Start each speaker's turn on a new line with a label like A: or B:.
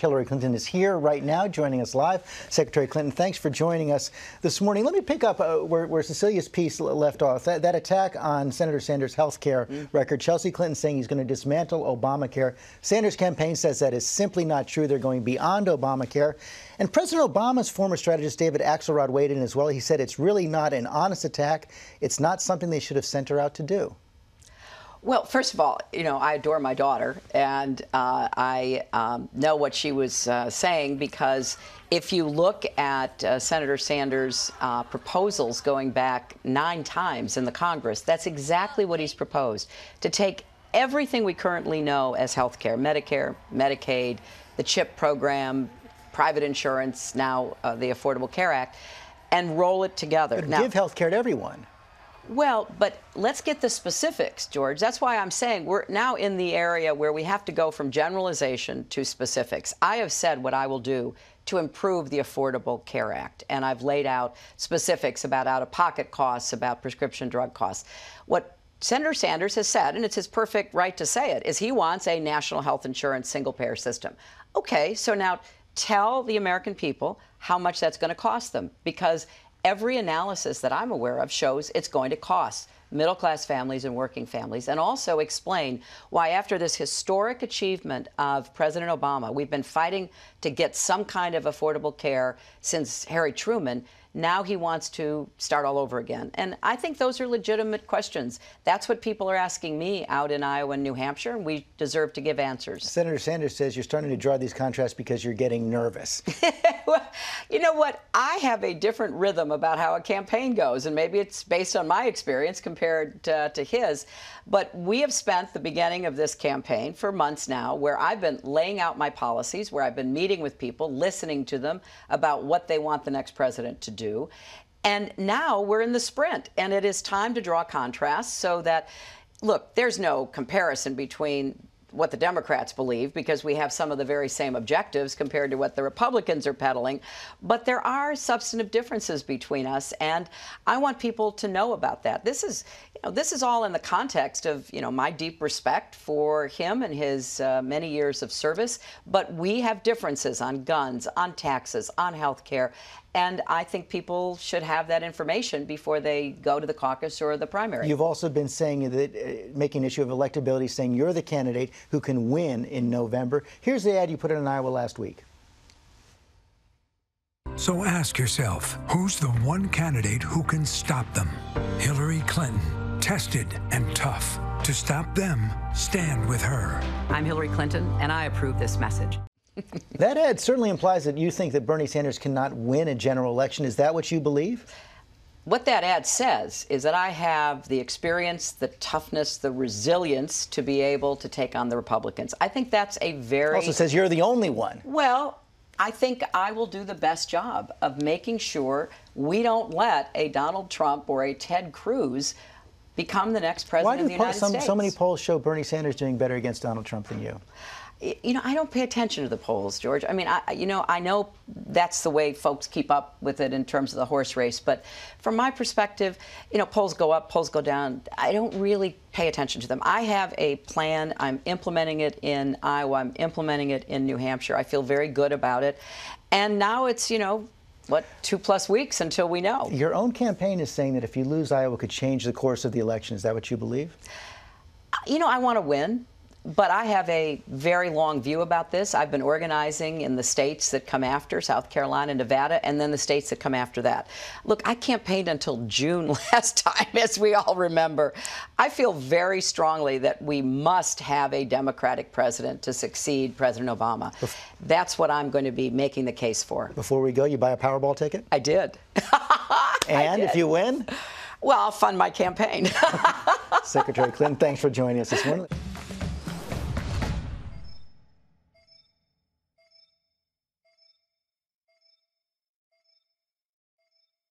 A: Hillary Clinton is here right now, joining us live. Secretary Clinton, thanks for joining us this morning. Let me pick up uh, where, where, Cecilia's piece left off. That, that attack on Senator Sanders' health care mm. record. Chelsea Clinton saying he's going to dismantle Obamacare. Sanders' campaign says that is simply not true. They're going beyond Obamacare. And President Obama's former strategist David Axelrod weighed in as well. He said it's really not an honest attack. It's not something they should have sent her out to do.
B: Well, first of all, you know, I adore my daughter, and uh, I um, know what she was uh, saying because if you look at uh, Senator Sanders' uh, proposals going back nine times in the Congress, that's exactly what he's proposed to take everything we currently know as health care Medicare, Medicaid, the CHIP program, private insurance, now uh, the Affordable Care Act and roll it together.
A: But now, give health care to everyone.
B: Well, but let's get the specifics, George. That's why I'm saying we're now in the area where we have to go from generalization to specifics. I have said what I will do to improve the Affordable Care Act, and I've laid out specifics about out of pocket costs, about prescription drug costs. What Senator Sanders has said, and it's his perfect right to say it, is he wants a national health insurance single payer system. Okay, so now tell the American people how much that's going to cost them because every analysis that I'm aware of shows it's going to cost middle class families and working families, and also explain why, after this historic achievement of President Obama, we've been fighting to get some kind of affordable care since Harry Truman. Now he wants to start all over again. And I think those are legitimate questions. That's what people are asking me out in Iowa and New Hampshire, and we deserve to give answers.
A: Senator Sanders says you're starting to draw these contrasts because you're getting nervous.
B: well, you know what? I have a different rhythm about how a campaign goes, and maybe it's based on my experience compared to, to his. But we have spent the beginning of this campaign for months now where I've been laying out my policies, where I've been meeting with people, listening to them about what they want the next president to do do. And now we're in the sprint, and it is time to draw contrasts so that, look, there's no comparison between what the Democrats believe because we have some of the very same objectives compared to what the Republicans are peddling. But there are substantive differences between us, and I want people to know about that. This is, you know, this is all in the context of, you know, my deep respect for him and his uh, many years of service. But we have differences on guns, on taxes, on health care, and I think people should have that information before they go to the caucus or the primary.
A: You've also been saying that, uh, making an issue of electability, saying you're the candidate who can win in November. Here's the ad you put in Iowa last week.
C: So ask yourself, who's the one candidate who can stop them? Hillary Clinton, tested and tough. To stop them, stand with her.
B: I'm Hillary Clinton, and I approve this message
A: that ad certainly implies that you think that Bernie Sanders cannot win a general election. Is that what you believe?
B: What that ad says is that I have the experience, the toughness, the resilience to be able to take on the Republicans. I think that's a very.
A: Also says you're the only one.
B: Well, I think I will do the best job of making sure we don't let a Donald Trump or a Ted Cruz become the next president
A: Why do
B: of the United
A: some,
B: States.
A: So many polls show Bernie Sanders doing better against Donald Trump than you
B: you know, I don't pay attention to the polls, George. I mean, I, you know, I know that's the way folks keep up with it in terms of the horse race. But from my perspective, you know, polls go up, polls go down. I don't really pay attention to them. I have a plan. I'm implementing it in Iowa. I'm implementing it in New Hampshire. I feel very good about it. And now it's, you know, what, two plus weeks until we know.
A: Your own campaign is saying that if you lose, Iowa could change the course of the election. Is that what you believe?
B: Uh, you know, I want to win. But I have a very long view about this. I've been organizing in the states that come after South Carolina, Nevada, and then the states that come after that. Look, I campaigned until June last time, as we all remember. I feel very strongly that we must have a Democratic president to succeed President Obama. That's what I'm going to be making the case for.
A: Before we go, you buy a Powerball ticket?
B: I did.
A: and
B: I did.
A: if you win?
B: Well, I'll fund my campaign.
A: Secretary Clinton, thanks for joining us this morning.